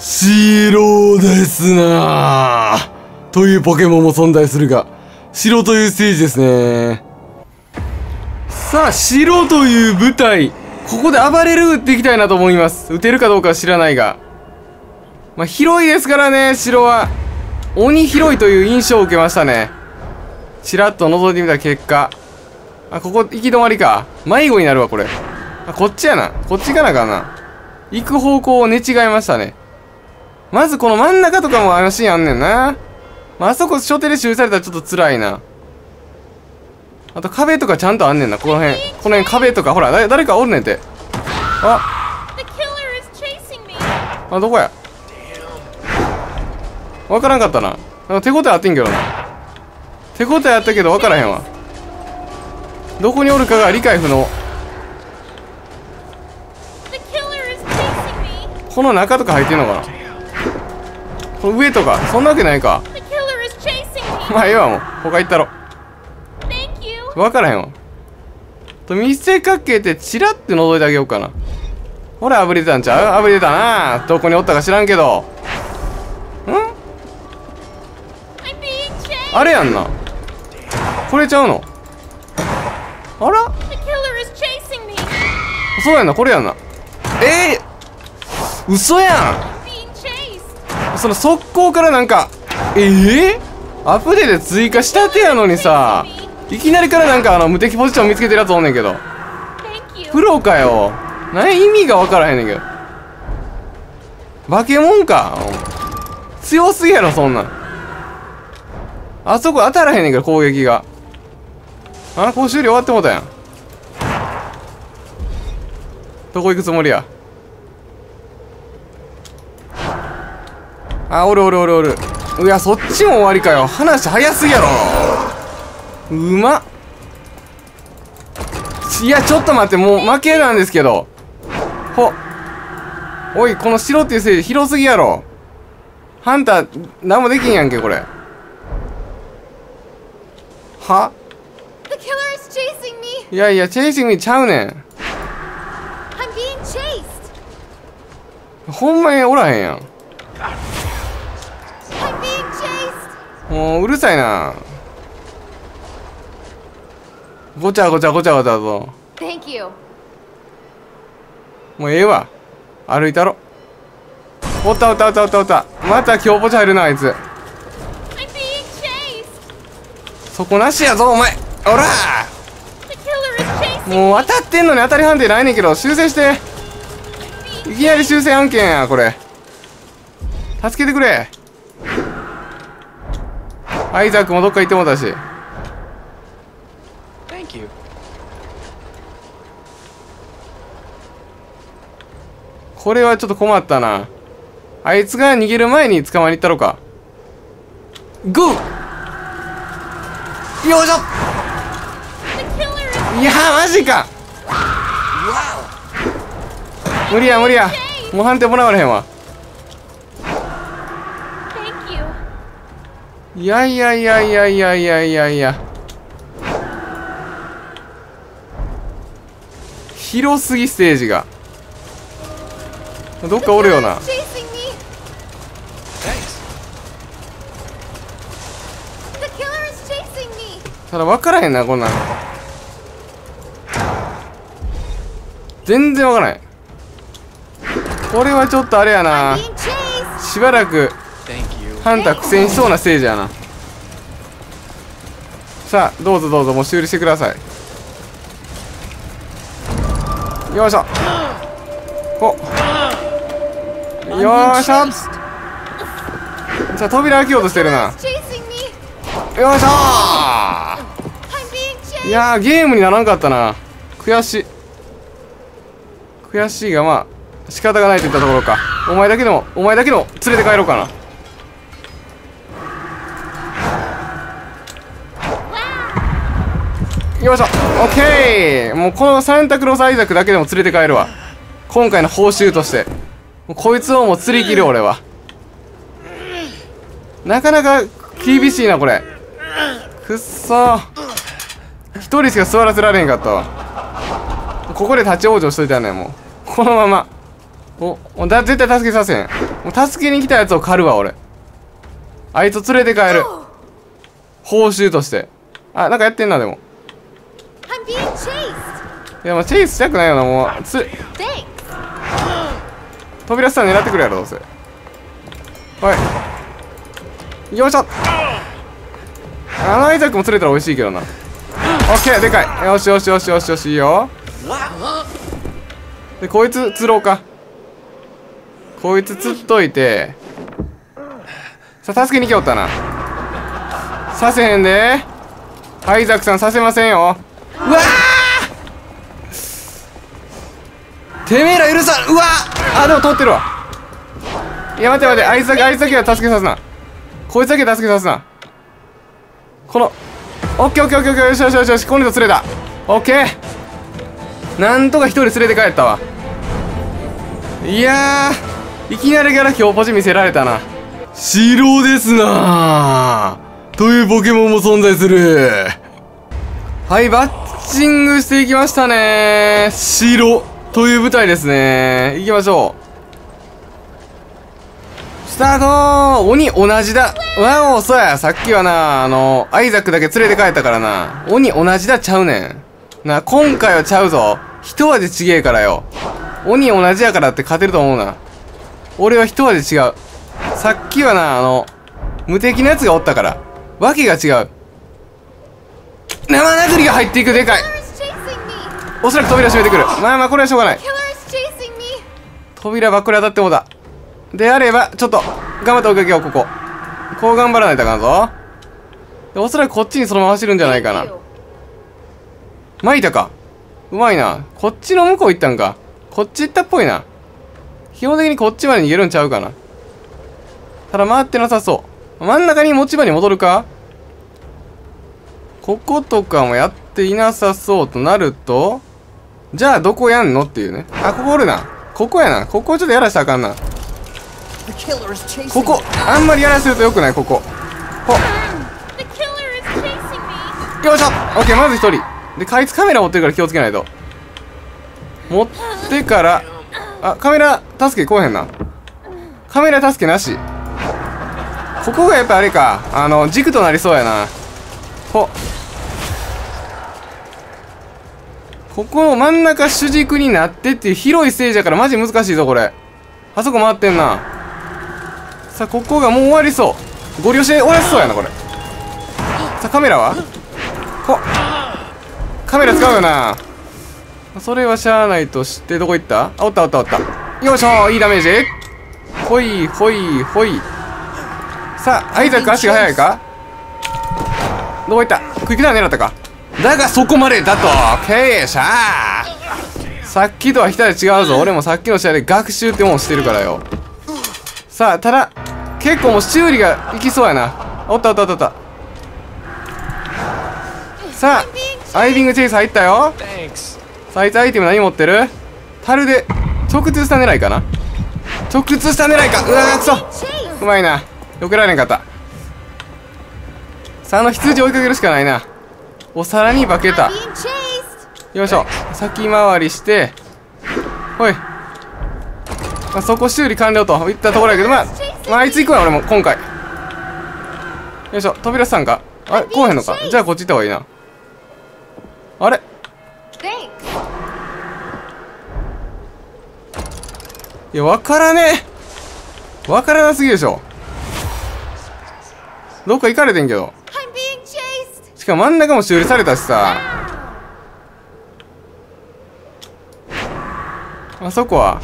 白ですなというポケモンも存在するが、白というステージですね。さあ、白という舞台。ここで暴れる打っていきたいなと思います。打てるかどうかは知らないが。まあ、広いですからね、城は。鬼広いという印象を受けましたね。ちらっと覗いてみた結果。あ、ここ行き止まりか。迷子になるわ、これ。あ、こっちやな。こっち行かなかな。行く方向を寝違えましたね。まずこの真ん中とかもあのシーンあんねんな。まあ、あそこ初手で修理されたらちょっと辛いな。あと壁とかちゃんとあんねんな、この辺。この辺壁とか、ほら、誰かおるねんて。ああ、どこや？わからんかったな。なんか手応えあってんけどな。手応えあったけどわからへんわ。どこにおるかが理解不能。この中とか入ってんのかな？この上とか、そんなわけないか。まあええわもう。他行ったろ。わからへんわ。と、見せかけてチラって覗いてあげようかな。ほら、あぶれてたんちゃう？あぶれてたな。どこにおったか知らんけど。あれやんなこれちゃうの？あら？そうやんなこれやんなええ？ー、嘘やんその速攻からなんかええー、アプデート追加したてやのにさいきなりからなんかあの無敵ポジション見つけてるやつおんねんけどプロかよ何意味が分からへんねんけど化け物か強すぎやろそんなあそこ当たらへんねんけど、攻撃が。あ、こう修理終わってもうたやん。どこ行くつもりや？あ、おるおるおるおる。いや、そっちも終わりかよ。話早すぎやろ。うまっ。いや、ちょっと待って、もう負けなんですけど。ほ。おい、この城っていうせいで広すぎやろ。ハンター、何もできんやんけ、これ。は？いやいや、チェイシングちゃうねん。ほんまにおらへんやん。もううるさいな。ごちゃごちゃごちゃごちゃぞ。もうええわ。歩いたろ。おったおったおったおったおった。また今日ぼちゃ入るな、あいつ。そこなしやぞお前おらもう当たってんのに当たり判定ないねんけど修正していきなり修正案件やこれ助けてくれアイザックもどっか行ってもたし。これはちょっと困ったな。あいつが逃げる前に捕まえに行ったろか。ゴーよいしょ。いやマジか。無理や無理や。もう判定もらわれへんわいやいやいやいやいやいやいや。いや広すぎステージが。どっかおるよな。ただ分からへんなこんなん。全然分からへん。これはちょっとあれやな。しばらくハンター苦戦しそうなステージやな。さあどうぞどうぞもう修理してください。よいしょ。お。よいしょ。さあ扉開けようとしてるな。よいしょ。いやゲームにならんかったな。悔しい。悔しいがまあ仕方がないといったところか。お前だけでもお前だけでも連れて帰ろうかな。よいしょオッケーもうこのサンタクロースアイザックだけでも連れて帰るわ。今回の報酬として。もうこいつをもう釣り切る俺は。なかなか厳しいなこれ。くっそ。ー一人しか座らせられへんかったわ。ここで立ち往生しといたねもう。このまま。おおだ絶対助けさせん。もう助けに来たやつを狩るわ俺。あいつ連れて帰る。報酬として。あなんかやってんなでも。いやもうチェイスしたくないよなもう。つ.扉下狙ってくるやろどうせ。はい。よいしょ。あのアイザックも釣れたら美味しいけどな。オッケーでかい。よしよしよしよしよしいいよ。でこいつ釣ろうか。こいつ釣っといて。さあ助けに来よったな。させへんで。アイザックさんさせませんようわー。てめえら許さんうわあでも通ってるわ。いや待て待て。あいつだけあいつだけは助けさすな。こいつだけ助けさすな。このオッケーオッケーオッケーオッケー。よしよしよしよし。今度釣れたオッケー。なんとか一人連れて帰ったわ。いやーいきなりから今日ポジ見せられたな。白ですな。ーというポケモンも存在する。はいバッチングしていきましたね。白という舞台ですね。行きましょう。スタート鬼同じだ。わおそうや。さっきはなあのアイザックだけ連れて帰ったからな。鬼同じだちゃうねん。な今回はちゃうぞ。一味ちげえからよ。鬼同じやからって勝てると思うな。俺は一味違う。さっきはなあの無敵なやつがおったから。わけが違う。生殴りが入っていくでかい。おそらく扉閉めてくる。まあまあこれはしょうがない。扉ばっかり当たってもだ。であればちょっと頑張って追いかけようここ。こう頑張らないとあかんぞ。おそらくこっちにそのまま走るんじゃないかな。you. 巻いたか。うまいな。こっちの向こう行ったんか。こっち行ったっぽいな。基本的にこっちまで逃げるんちゃうかな。ただ回ってなさそう。真ん中に持ち場に戻るか。こことかもやっていなさそうとなるとじゃあどこやんのっていうね。あここおるな。ここやな。ここちょっとやらしたらあかんな。ここ。あんまりやらせるとよくないここ。ほ.よいしょ。オッケーまず一人。でかいつカメラ持ってるから気をつけないと。持ってからあカメラ助けこうへんな。カメラ助けなし。ここがやっぱあれか。あの軸となりそうやな。ほここの真ん中主軸になってっていう広いステージだからマジ難しいぞこれ。あそこ回ってんな。さあここがもう終わりそう。ご利用して終わらせそうやなこれ。さあカメラは？ほカメラ使うよな。それはしゃあないとしてどこ行った？あおったおったおった。よいしょいいダメージ。ほいほいほい。さあアイザック足が速いか？どこ行った？クイックダウン狙ったか？だがそこまでだと。経営者さっきとは一味違うぞ。俺もさっきの試合で学習ってもんしてるからよ。さあただ結構もう修理がいきそうやな。おったおったおったおった。さあアイビングチェイス入ったよ。さあいつアイテム何持ってる？樽で直通した狙いかな。直通した狙いか。うわーくそう。まいな。避けられんかった。さああの羊追いかけるしかないな。お皿に化けた.よいしょ。先回りして。ほい、まあ、そこ修理完了と。いったところやけどまあ、まあ、あいつ行くわ俺も今回。よいしょ。扉さんか。あれこうへんのか？じゃあこっち行った方がいいな。あれ？いやわからねえ。わからなすぎでしょ。どっか行かれてんけど.しかも真ん中も修理されたしさ。あそこは？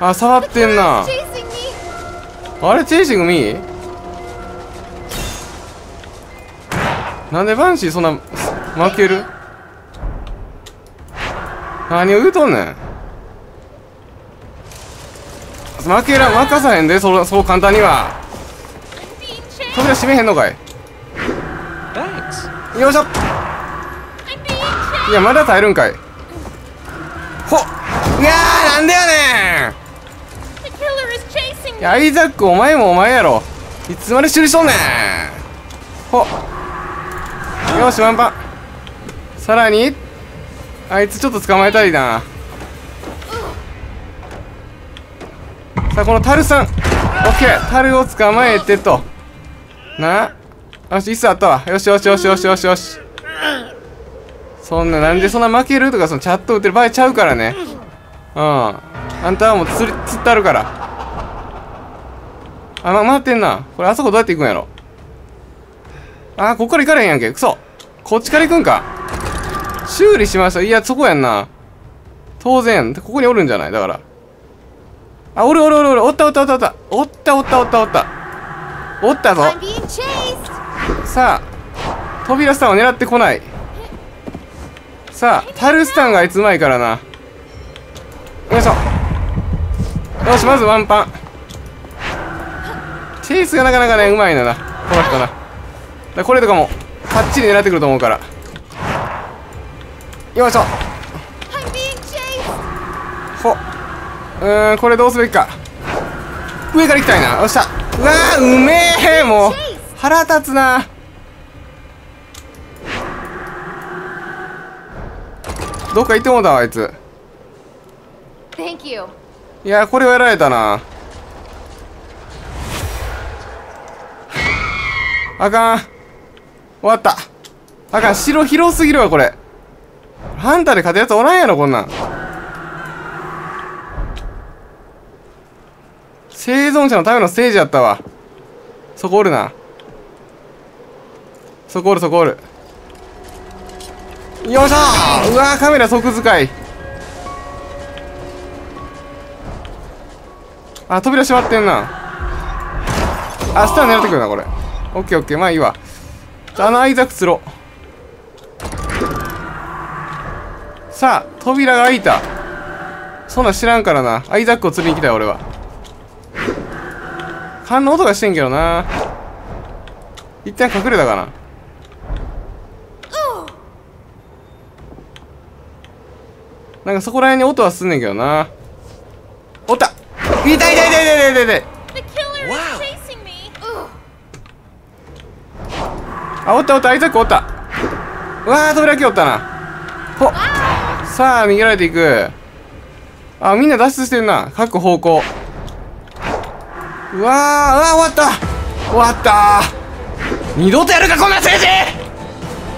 あ触ってんな。あれチェイシングミーなんでバンシーそんな負ける？何を言うとんねん。負けら任さへんでそそう簡単には。扉閉めへんのかい。いしょ。I'm being chased. いやまだ耐えるんかい。ほっ。いやーなんでやねん。いやアイザックお前もお前やろ。いつまで修理しとんねん。ほっ。よしワンパン。さらにあいつちょっと捕まえたいな。さあこのタルさん。オッケー。タルを捕まえてと。な。よし、いっあったわ。よしよしよしよしよしよし。そんな、なんでそんな負けるとか、そのチャット打ってる場合ちゃうからね。うん。あんたはもう釣、釣ってあるから。あ、ま、待ってんな。これあそこどうやって行くんやろ。あ、こっから行かれへんやんけ。くそ。こっちから行くんか。修理しました。いや、そこやんな。当然、ここにおるんじゃない？だから。あ、おるおるおるおる。おったおったおったおった。おったおったおったおった。おったぞ。I'm being chased. さあ扉スタンを狙ってこない。さあタルスタンがあいつうまいからな。よいしょ。よしまずワンパン。チェイスがなかなかねうまいのなこの人な。だこれとかもかっちり狙ってくると思うから。よいしょ。I'm being chased. ほ。うーんこれどうすべきか。上から行きたいな。よっしゃ。うわーうめえもう。腹立つな。どっか行ってもうたわあいつ。Thank you. いやこれはやられたな。あかん。終わった。あかん。城広すぎるわこれ。ハンターで勝てるやつおらんやろこんなん。生存者のためのステージやったわ。そこおるなそこおるそこおる。よいしょうわカメラ即使い。あ扉閉まってんな。あスター狙ってくるなこれ。オッケーオッケー。まあいいわ。あのアイザック釣ろさあ扉が開いた。そんなん知らんからな。アイザックを釣りに来たよ俺は。勘の音がしてんけどな。一旦隠れたかな。なんかそこら辺に音はすんねんけどな。おった。痛い痛い痛い痛い痛い痛い.あおったおった。アイザックおった。うわー扉開きおったな。ほっ。さあ逃げられていく。あみんな脱出してんな。各方向。うわーうわー終わった。終わった二度とやるかこんな政治